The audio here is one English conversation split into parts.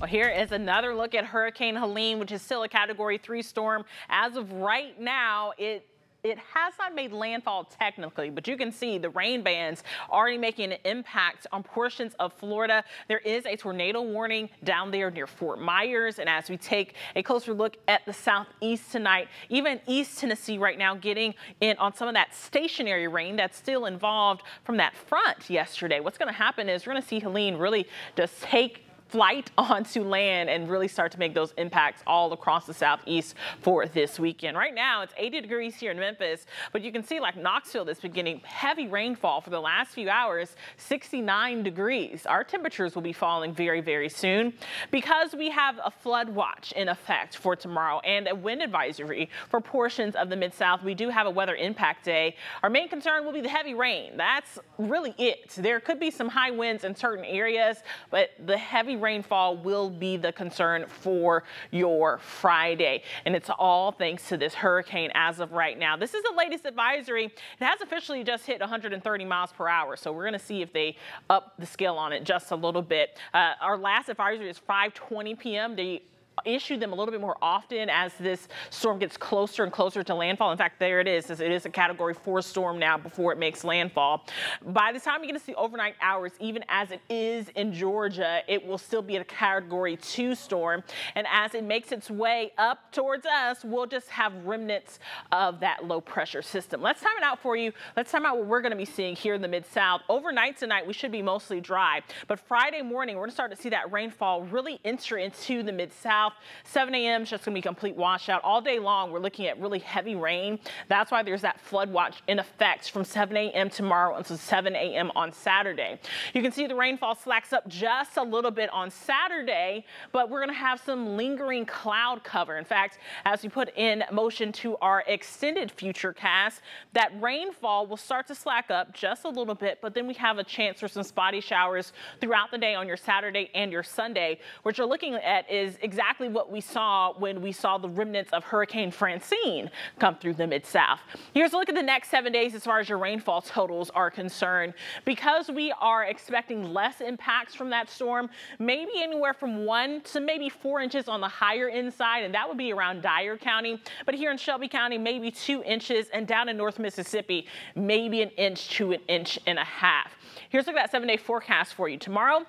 Well, here is another look at Hurricane Helene, which is still a Category 3 storm. As of right now, it it has not made landfall technically, but you can see the rain bands already making an impact on portions of Florida. There is a tornado warning down there near Fort Myers. And as we take a closer look at the southeast tonight, even East Tennessee right now getting in on some of that stationary rain that's still involved from that front yesterday. What's going to happen is we're going to see Helene really just take flight onto land and really start to make those impacts all across the southeast for this weekend. Right now, it's 80 degrees here in Memphis, but you can see like Knoxville is beginning heavy rainfall for the last few hours, 69 degrees. Our temperatures will be falling very, very soon because we have a flood watch in effect for tomorrow and a wind advisory for portions of the Mid-South. We do have a weather impact day. Our main concern will be the heavy rain. That's really it. There could be some high winds in certain areas, but the heavy rainfall will be the concern for your Friday. And it's all thanks to this hurricane as of right now. This is the latest advisory. It has officially just hit 130 miles per hour. So we're going to see if they up the scale on it just a little bit. Uh, our last advisory is 520 p.m. The issue them a little bit more often as this storm gets closer and closer to landfall. In fact, there it is. It is a category four storm now before it makes landfall. By the time you get to see overnight hours, even as it is in Georgia, it will still be a category two storm. And as it makes its way up towards us, we'll just have remnants of that low pressure system. Let's time it out for you. Let's time out what we're going to be seeing here in the mid south. Overnight tonight, we should be mostly dry, but Friday morning, we're going to start to see that rainfall really enter into the mid south south. 7 a.m. is just going to be complete washout. All day long, we're looking at really heavy rain. That's why there's that flood watch in effect from 7 a.m. tomorrow until 7 a.m. on Saturday. You can see the rainfall slacks up just a little bit on Saturday, but we're going to have some lingering cloud cover. In fact, as we put in motion to our extended future cast, that rainfall will start to slack up just a little bit, but then we have a chance for some spotty showers throughout the day on your Saturday and your Sunday. What you're looking at is exactly exactly what we saw when we saw the remnants of Hurricane Francine come through the Mid-South. Here's a look at the next seven days as far as your rainfall totals are concerned. Because we are expecting less impacts from that storm, maybe anywhere from one to maybe four inches on the higher inside, and that would be around Dyer County. But here in Shelby County, maybe two inches, and down in North Mississippi, maybe an inch to an inch and a half. Here's a look at that seven-day forecast for you. Tomorrow,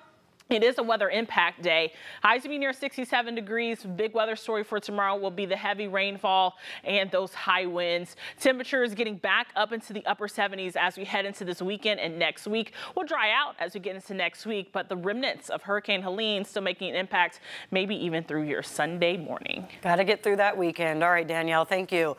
it is a weather impact day. Highs will be near 67 degrees. Big weather story for tomorrow will be the heavy rainfall and those high winds. Temperatures getting back up into the upper 70s as we head into this weekend and next week. We'll dry out as we get into next week, but the remnants of Hurricane Helene still making an impact maybe even through your Sunday morning. Got to get through that weekend. All right, Danielle, thank you.